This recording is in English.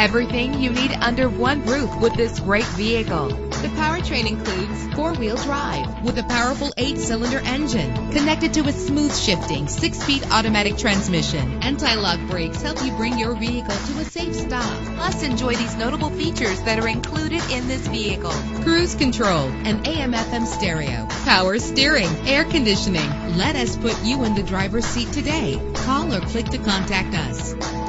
Everything you need under one roof with this great vehicle. The powertrain includes four-wheel drive with a powerful eight-cylinder engine connected to a smooth shifting six-speed automatic transmission. Anti-lock brakes help you bring your vehicle to a safe stop. Plus, enjoy these notable features that are included in this vehicle. Cruise control, an AM-FM stereo, power steering, air conditioning. Let us put you in the driver's seat today. Call or click to contact us.